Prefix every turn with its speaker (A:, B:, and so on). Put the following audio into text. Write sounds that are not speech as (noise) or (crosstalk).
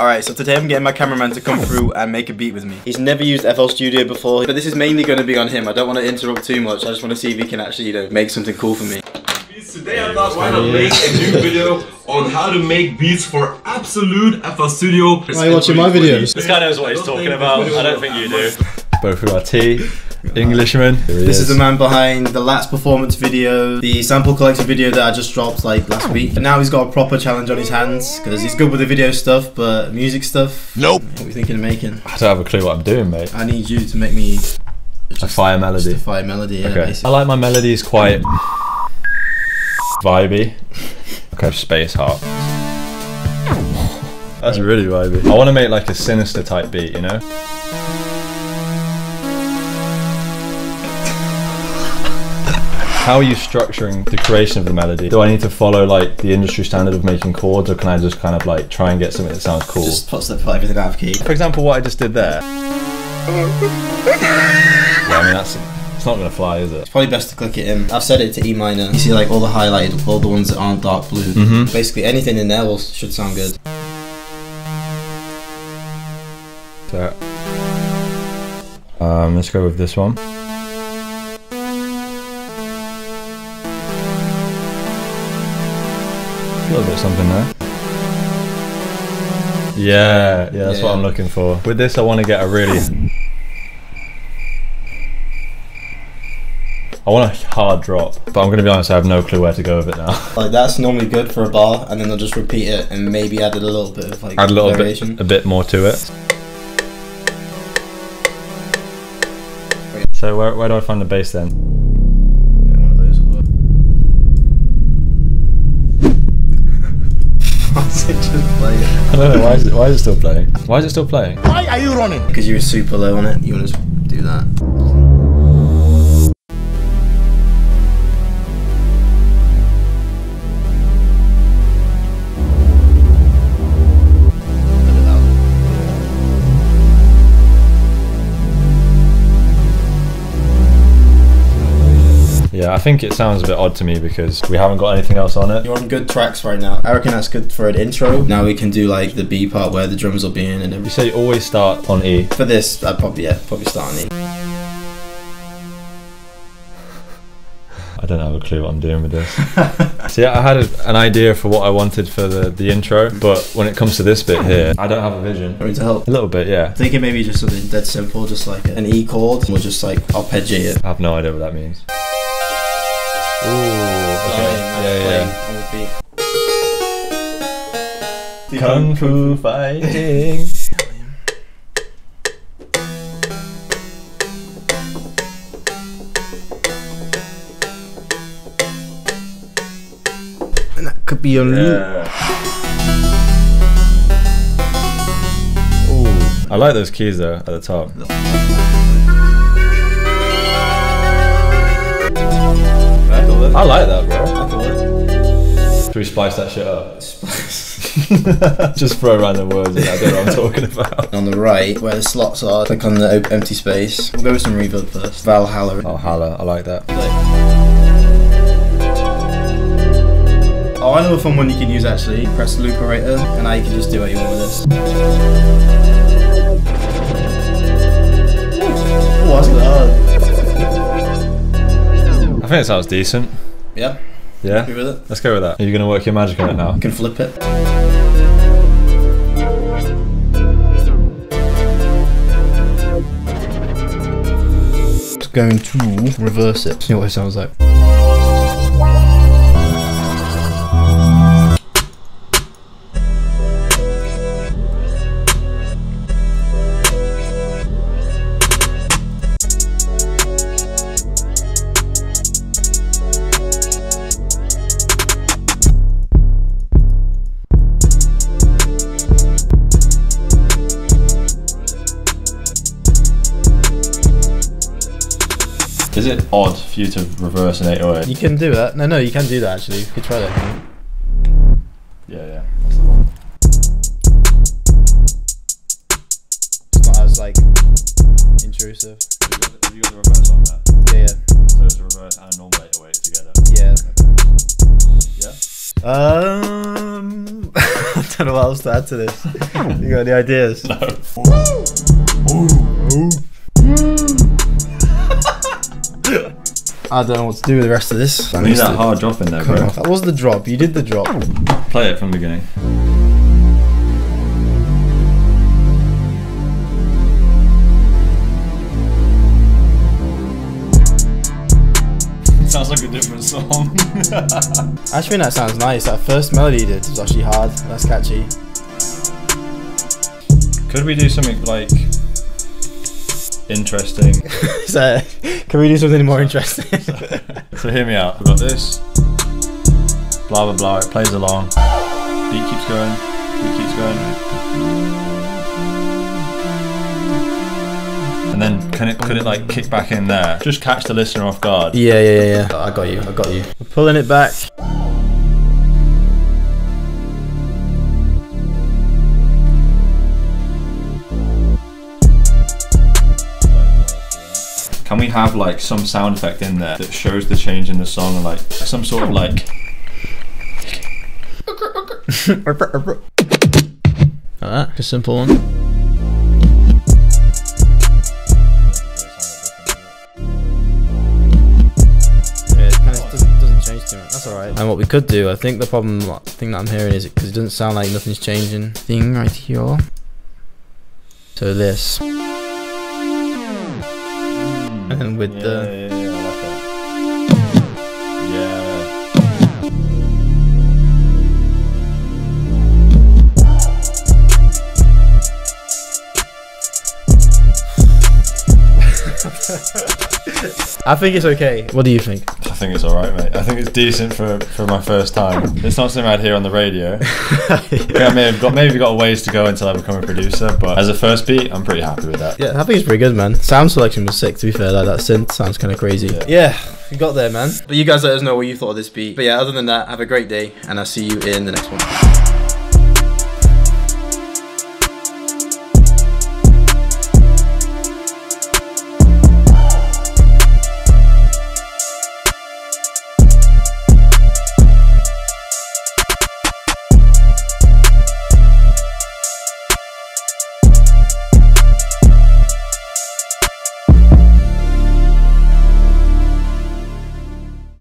A: Alright, so today I'm getting my cameraman to come through and make a beat with me. He's never used FL Studio before, but this is mainly going to be on him. I don't want to interrupt too much. I just want to see if he can actually, you know, make something cool for me.
B: Today I thought why not make a new video on how to make beats for Absolute FL Studio.
C: Why are you watching my videos?
D: This guy knows what he's talking about. I don't think you do.
E: Both of our tea, Englishman. He
A: This is the man behind the Lats performance video, the sample collection video that I just dropped like last week. And now he's got a proper challenge on his hands because he's good with the video stuff, but music stuff. Nope. What are you thinking of making?
E: I don't have a clue what I'm doing, mate.
A: I need you to make me
E: A fire
A: just
E: melody.
A: a fire melody. Yeah,
E: Okay. I like my melodies quite vibey. Okay, space heart. That's really vibey. I want to make like a sinister type beat, you know? How are you structuring the creation of the melody? Do I need to follow like the industry standard of making chords, or can I just kind of like try and get something that sounds cool?
A: Just put stuff put everything out of key.
E: For example, what I just did there. Yeah, I mean that's it's not gonna fly, is it?
A: It's probably best to click it in. I've set it to E minor. You see like all the highlighted, all the ones that aren't dark blue.
E: Mhm.
A: Basically anything in there will should sound good.
E: So, um, let's go with this one. Little bit something there. Yeah, yeah, that's what I'm looking for. With this, I want to get a really. I want a hard drop, but I'm going to be honest, I have no clue where to go with it now. (laughs)
A: Like that's normally good for a bar, and then they'll just repeat it and maybe add a little bit of like
E: Add a little
A: variation.
E: bit, a bit more to it. So where, where do I find the bass then?
A: Why's it just playing?
E: I don't know why is it why is it still playing? Why is it still playing? Why are you running?
A: Because you were super low on it. You want to do that.
E: I think it sounds a bit odd to me because we haven't got anything else on it.
A: You're on good tracks right now. I reckon that's good for an intro. Now we can do like the B part where the drums will be in and
E: You say you always start on E.
A: For this, I'd probably yeah, probably start on E.
E: I don't have a clue what I'm doing with this. (laughs) See, I had a, an idea for what I wanted for the, the intro, but when it comes to this bit here, I don't have a vision.
A: I me to help?
E: A little bit, yeah.
A: Thinking maybe just something dead simple, just like an E chord. We'll just like arpeggiate it.
E: I have no idea what that means. Ooh, okay. Yeah, yeah. Kung Fu fighting.
A: And that could be a loop.
E: Ooh, I like those keys though at the top. Bro. We spice that shit up? (laughs) Just throw random words in. I don't know what I'm talking about.
A: On the right, where the slots are, click on the op- empty space. We'll go with some reverb first. Valhalla.
E: Oh, Hala, I like that.
A: Oh, I know a fun one you can use actually. Press the loop operator, and now you can just do what you want with this. Oh, that's good.
E: I think it sounds decent.
A: Yeah,
E: Yeah,
A: happy with it.
E: let's go with that. Are you gonna work your magic on it now?
A: You can flip it. Just going to reverse it. See what it sounds like.
E: Is it odd for you to reverse an 808?
A: You can do that. No, no, you can do that actually. You could try that.
E: Yeah, yeah.
A: It's not as like intrusive.
E: Have you got the reverse on that?
A: Yeah, yeah.
E: So it's a reverse and a normal 808 together.
A: Yeah.
E: Yeah?
A: Um, (laughs) I don't know what else to add to this. (laughs) You got any ideas?
E: No.
A: I don't know what to do with the rest of this.
E: We need that hard drop in there, bro.
A: That was the drop. You did the drop.
E: Play it from the beginning. Sounds like a different song.
A: Actually, that sounds nice. That first melody you did was actually hard. That's catchy.
E: Could we do something like interesting? (laughs)
A: so, can we do something more interesting? (laughs)
E: so hear me out. We've got this. Blah blah blah. It plays along. Beat keeps going. Beat keeps going. And then can it could it like kick back in there? Just catch the listener off guard.
A: yeah, yeah, yeah, yeah. I got you. I got you. We're pulling it back.
E: We have like some sound effect in there that shows the change in the song and like some sort of like
A: Alright, just simple one. Yeah, it kind of doesn't, doesn't change too much. That's alright. And what we could do, I think the problem thing that I'm hearing is because it doesn't sound like nothing's changing. Thing right here. So this. And then with the.
E: yeah, yeah, I like that. Yeah. (laughs)
A: I think it's okay. What do you think?
E: I think it's alright, mate. I think it's decent for, for my first time. It's not something I'd hear on the radio. I think I may have got maybe got a ways to go until I become a producer, but as a first beat, I'm pretty happy with that.
A: Yeah, I think it's pretty good, man. Sound selection was sick, to be fair. Like that synth sounds kind of crazy.
E: Yeah.
A: Yeah, you got there, man. But you guys let us know what you thought of this beat. But yeah, other than that, have a great day, and I'll see you in the next one.